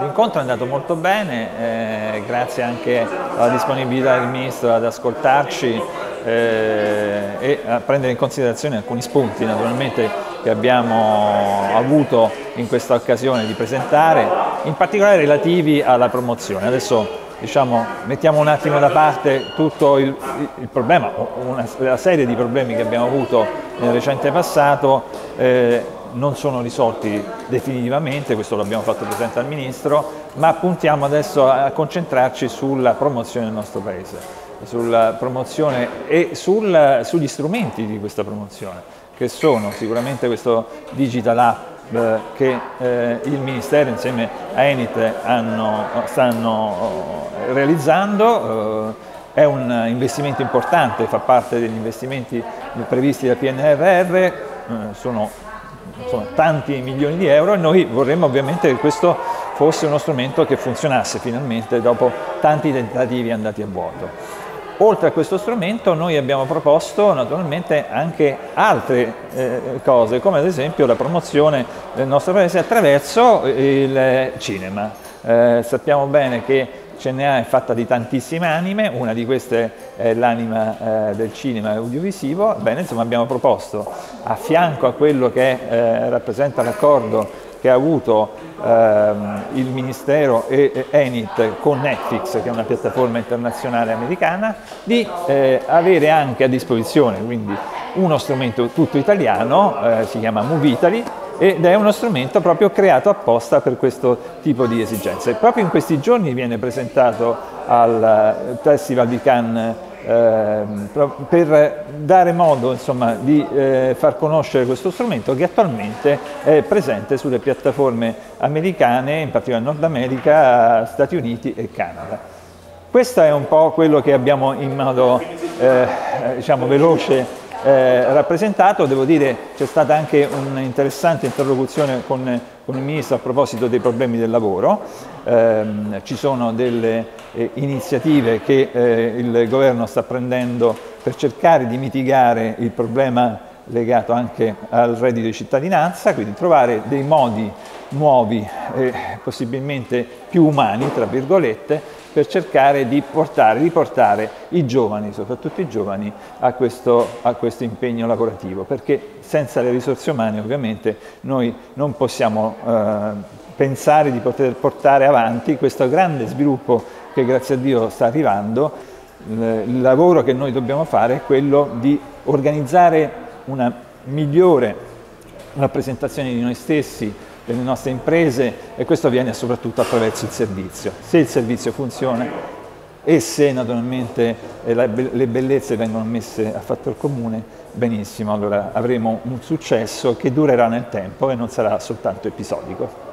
L'incontro è andato molto bene, eh, grazie anche alla disponibilità del Ministro ad ascoltarci eh, e a prendere in considerazione alcuni spunti naturalmente che abbiamo avuto in questa occasione di presentare, in particolare relativi alla promozione. Adesso diciamo, mettiamo un attimo da parte tutto il, il problema, una, una, serie di problemi che abbiamo avuto nel recente passato, eh, non sono risolti definitivamente, questo l'abbiamo fatto presente al Ministro, ma puntiamo adesso a concentrarci sulla promozione del nostro Paese, sulla promozione e sul, sugli strumenti di questa promozione, che sono sicuramente questo Digital App eh, che eh, il Ministero insieme a Enit hanno, stanno eh, realizzando. Eh, è un investimento importante, fa parte degli investimenti previsti dal PNRR, eh, sono insomma, tanti milioni di euro e noi vorremmo ovviamente che questo fosse uno strumento che funzionasse finalmente dopo tanti tentativi andati a vuoto. Oltre a questo strumento noi abbiamo proposto naturalmente anche altre eh, cose, come ad esempio la promozione del nostro paese attraverso il cinema. Eh, sappiamo bene che CNA è fatta di tantissime anime, una di queste è l'anima eh, del cinema audiovisivo, bene, insomma abbiamo proposto a fianco a quello che eh, rappresenta l'accordo che ha avuto ehm, il Ministero e Enit con Netflix, che è una piattaforma internazionale americana, di eh, avere anche a disposizione quindi uno strumento tutto italiano, eh, si chiama Movitali, ed è uno strumento proprio creato apposta per questo tipo di esigenze. Proprio in questi giorni viene presentato al Festival di Cannes eh, per dare modo insomma, di eh, far conoscere questo strumento che attualmente è presente sulle piattaforme americane, in particolare Nord America, Stati Uniti e Canada. Questo è un po' quello che abbiamo in modo eh, diciamo, veloce eh, rappresentato. Devo dire c'è stata anche un'interessante interlocuzione con, con, il Ministro a proposito dei problemi del lavoro. Eh, ci sono delle eh, iniziative che eh, il Governo sta prendendo per cercare di mitigare il problema legato anche al reddito di cittadinanza, quindi trovare dei modi nuovi e possibilmente più umani, tra virgolette, per cercare di portare, riportare i giovani, soprattutto i giovani, a questo, a questo, impegno lavorativo, perché senza le risorse umane ovviamente noi non possiamo eh, pensare di poter portare avanti questo grande sviluppo che grazie a Dio sta arrivando. Il lavoro che noi dobbiamo fare è quello di organizzare una migliore rappresentazione di noi stessi, delle nostre imprese e questo avviene soprattutto attraverso il servizio. Se il servizio funziona e se naturalmente le bellezze vengono messe a fattor comune, benissimo, allora avremo un successo che durerà nel tempo e non sarà soltanto episodico.